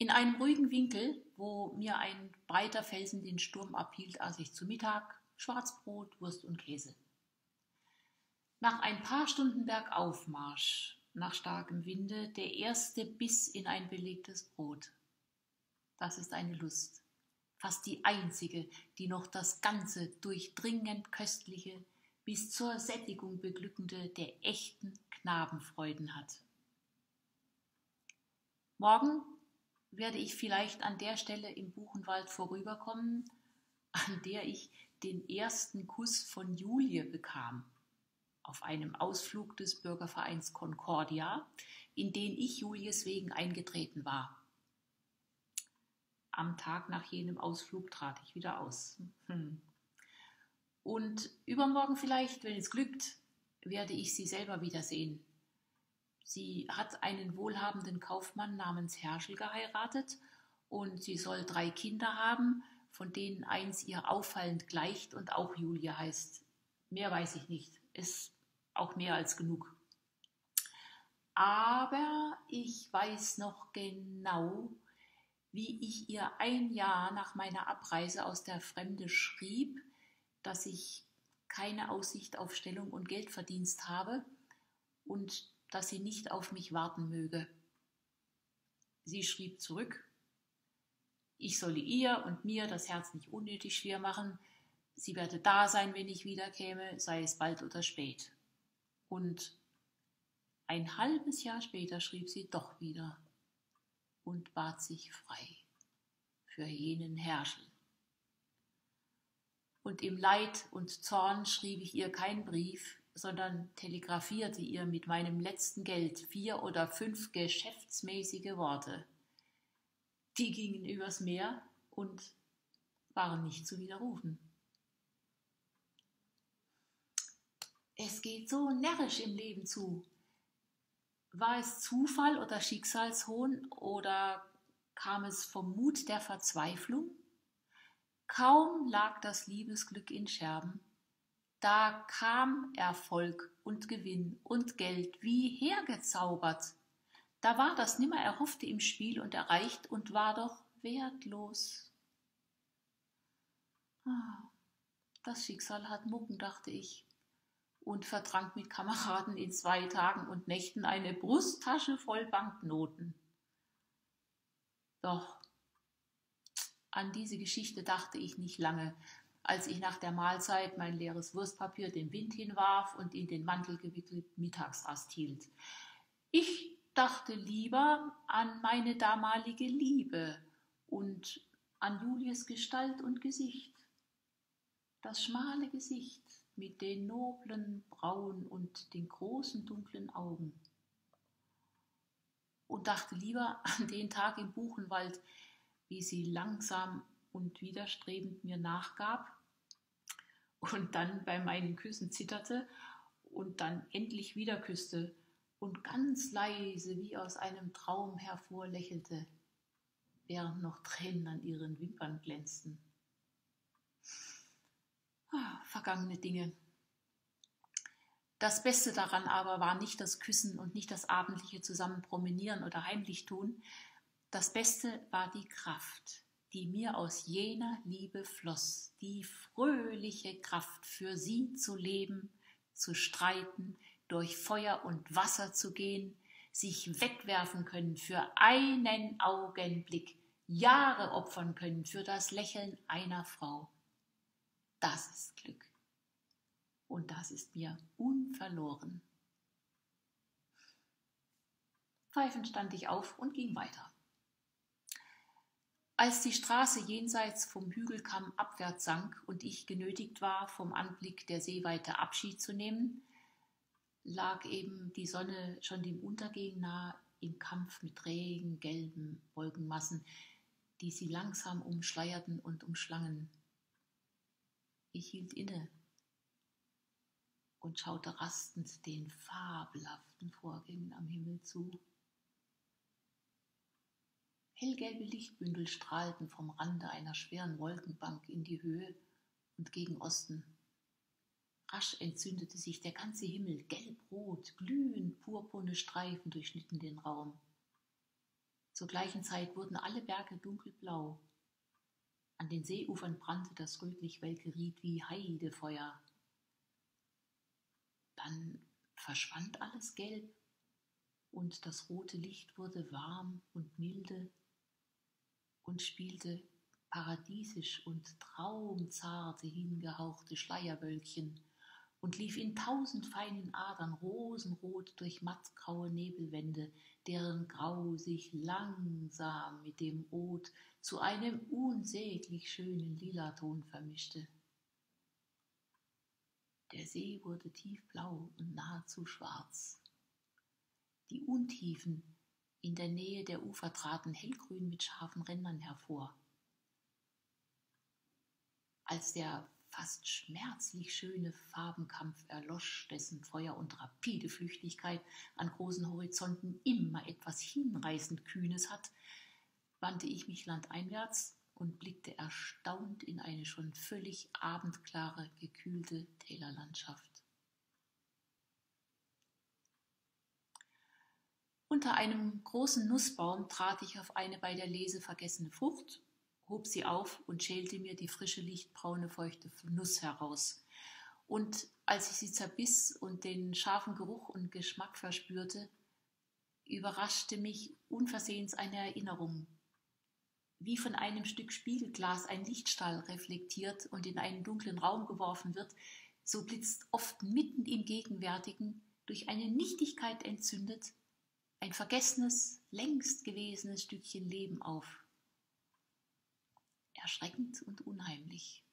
In einem ruhigen Winkel, wo mir ein breiter Felsen den Sturm abhielt, aß ich zu Mittag Schwarzbrot, Wurst und Käse. Nach ein paar Stunden Bergaufmarsch, nach starkem Winde, der erste Biss in ein belegtes Brot. Das ist eine Lust, fast die einzige, die noch das ganze durchdringend köstliche, bis zur Sättigung beglückende der echten Knabenfreuden hat. Morgen werde ich vielleicht an der Stelle im Buchenwald vorüberkommen, an der ich den ersten Kuss von Julie bekam, auf einem Ausflug des Bürgervereins Concordia, in den ich Julies wegen eingetreten war. Am Tag nach jenem Ausflug trat ich wieder aus. Hm. Und übermorgen vielleicht, wenn es glückt, werde ich sie selber wiedersehen. Sie hat einen wohlhabenden Kaufmann namens Herschel geheiratet und sie soll drei Kinder haben, von denen eins ihr auffallend gleicht und auch Julia heißt. Mehr weiß ich nicht. Ist auch mehr als genug. Aber ich weiß noch genau, wie ich ihr ein Jahr nach meiner Abreise aus der Fremde schrieb, dass ich keine Aussicht auf Stellung und Geldverdienst habe und dass sie nicht auf mich warten möge. Sie schrieb zurück, ich solle ihr und mir das Herz nicht unnötig schwer machen, sie werde da sein, wenn ich wiederkäme, sei es bald oder spät. Und ein halbes Jahr später schrieb sie doch wieder und bat sich frei für jenen Herrschel. Und im Leid und Zorn schrieb ich ihr keinen Brief, sondern telegrafierte ihr mit meinem letzten Geld vier oder fünf geschäftsmäßige Worte. Die gingen übers Meer und waren nicht zu widerrufen. Es geht so närrisch im Leben zu. War es Zufall oder Schicksalshohn oder kam es vom Mut der Verzweiflung? Kaum lag das Liebesglück in Scherben, da kam Erfolg und Gewinn und Geld wie hergezaubert. Da war das nimmer Erhoffte im Spiel und erreicht und war doch wertlos. Ah, das Schicksal hat Mucken, dachte ich, und vertrank mit Kameraden in zwei Tagen und Nächten eine Brusttasche voll Banknoten. Doch an diese Geschichte dachte ich nicht lange, als ich nach der Mahlzeit mein leeres Wurstpapier dem Wind hinwarf und in den Mantel gewickelt Mittagsrast hielt. Ich dachte lieber an meine damalige Liebe und an Julies Gestalt und Gesicht. Das schmale Gesicht mit den noblen Brauen und den großen dunklen Augen. Und dachte lieber an den Tag im Buchenwald, wie sie langsam und widerstrebend mir nachgab und dann bei meinen Küssen zitterte und dann endlich wieder küsste und ganz leise wie aus einem Traum hervorlächelte, während noch Tränen an ihren Wimpern glänzten. Ah, vergangene Dinge. Das Beste daran aber war nicht das Küssen und nicht das abendliche zusammen promenieren oder heimlich tun. Das Beste war die Kraft, die mir aus jener Liebe floss, die fröhliche Kraft für sie zu leben, zu streiten, durch Feuer und Wasser zu gehen, sich wegwerfen können für einen Augenblick, Jahre opfern können für das Lächeln einer Frau. Das ist Glück. Und das ist mir unverloren. Pfeifend stand ich auf und ging weiter. Als die Straße jenseits vom Hügelkamm abwärts sank und ich genötigt war, vom Anblick der Seeweite Abschied zu nehmen, lag eben die Sonne schon dem Untergehen nahe im Kampf mit trägen, gelben Wolkenmassen, die sie langsam umschleierten und umschlangen. Ich hielt inne und schaute rastend den fabelhaften Vorgängen am Himmel zu. Hellgelbe Lichtbündel strahlten vom Rande einer schweren Wolkenbank in die Höhe und gegen Osten. Rasch entzündete sich der ganze Himmel, gelb-rot, glühend purpurne Streifen durchschnitten den Raum. Zur gleichen Zeit wurden alle Berge dunkelblau. An den Seeufern brannte das rötlich-welke Ried wie Heidefeuer. Dann verschwand alles gelb und das rote Licht wurde warm und milde und spielte paradiesisch und traumzarte hingehauchte Schleierwölkchen und lief in tausend feinen Adern rosenrot durch mattgraue Nebelwände, deren Grau sich langsam mit dem Rot zu einem unsäglich schönen Lilaton vermischte. Der See wurde tiefblau und nahezu schwarz. Die Untiefen in der Nähe der Ufer traten hellgrün mit scharfen Rändern hervor. Als der fast schmerzlich schöne Farbenkampf erlosch, dessen Feuer und rapide Flüchtigkeit an großen Horizonten immer etwas hinreißend Kühnes hat, wandte ich mich landeinwärts und blickte erstaunt in eine schon völlig abendklare, gekühlte Tälerlandschaft. Unter einem großen Nussbaum trat ich auf eine bei der Lese vergessene Frucht hob sie auf und schälte mir die frische, lichtbraune, feuchte Nuss heraus. Und als ich sie zerbiss und den scharfen Geruch und Geschmack verspürte, überraschte mich unversehens eine Erinnerung. Wie von einem Stück Spiegelglas ein Lichtstrahl reflektiert und in einen dunklen Raum geworfen wird, so blitzt oft mitten im Gegenwärtigen, durch eine Nichtigkeit entzündet, ein vergessenes, längst gewesenes Stückchen Leben auf erschreckend und unheimlich.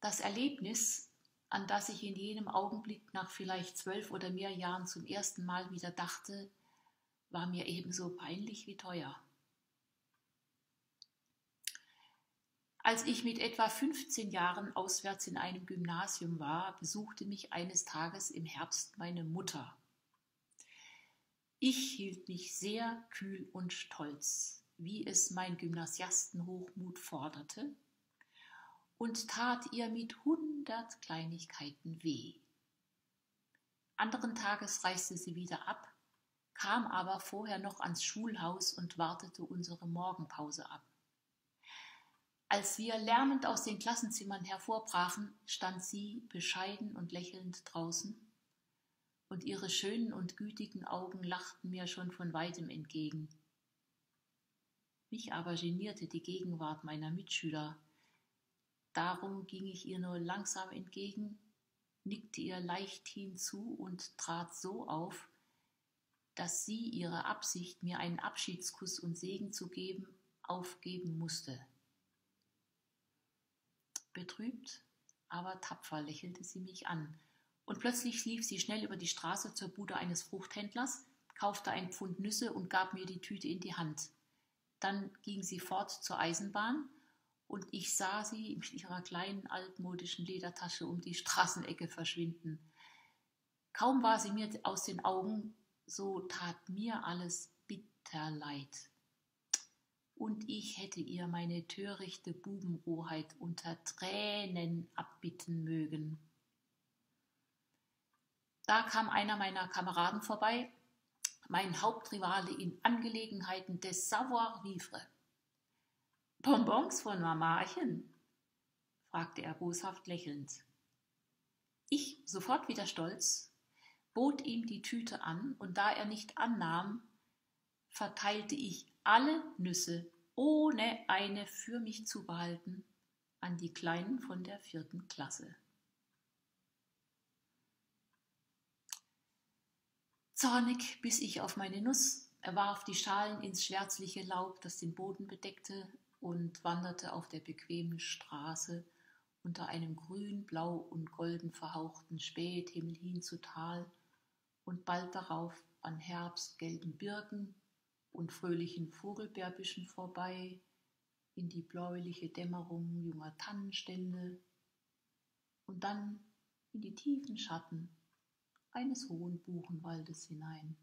Das Erlebnis, an das ich in jenem Augenblick nach vielleicht zwölf oder mehr Jahren zum ersten Mal wieder dachte, war mir ebenso peinlich wie teuer. Als ich mit etwa 15 Jahren auswärts in einem Gymnasium war, besuchte mich eines Tages im Herbst meine Mutter. Ich hielt mich sehr kühl und stolz wie es mein Gymnasiastenhochmut forderte, und tat ihr mit hundert Kleinigkeiten weh. Anderen Tages reiste sie wieder ab, kam aber vorher noch ans Schulhaus und wartete unsere Morgenpause ab. Als wir lärmend aus den Klassenzimmern hervorbrachen, stand sie bescheiden und lächelnd draußen, und ihre schönen und gütigen Augen lachten mir schon von weitem entgegen. Mich aber genierte die Gegenwart meiner Mitschüler. Darum ging ich ihr nur langsam entgegen, nickte ihr leicht hinzu und trat so auf, dass sie ihre Absicht, mir einen Abschiedskuss und Segen zu geben, aufgeben musste. Betrübt, aber tapfer lächelte sie mich an, und plötzlich lief sie schnell über die Straße zur Bude eines Fruchthändlers, kaufte ein Pfund Nüsse und gab mir die Tüte in die Hand. Dann ging sie fort zur Eisenbahn und ich sah sie in ihrer kleinen altmodischen Ledertasche um die Straßenecke verschwinden. Kaum war sie mir aus den Augen, so tat mir alles bitter leid. Und ich hätte ihr meine törichte Bubenrohheit unter Tränen abbitten mögen. Da kam einer meiner Kameraden vorbei mein Hauptrivale in Angelegenheiten des Savoir-vivre. Bonbons von Mamachen? fragte er boshaft lächelnd. Ich, sofort wieder stolz, bot ihm die Tüte an, und da er nicht annahm, verteilte ich alle Nüsse, ohne eine für mich zu behalten, an die Kleinen von der vierten Klasse. Zornig biss ich auf meine Nuss, warf die Schalen ins schwärzliche Laub, das den Boden bedeckte, und wanderte auf der bequemen Straße unter einem grün, blau und golden verhauchten Späthimmel hin zu Tal und bald darauf an herbstgelben Birken und fröhlichen Vogelbeerbüschen vorbei, in die bläuliche Dämmerung junger Tannenstände und dann in die tiefen Schatten eines hohen Buchenwaldes hinein.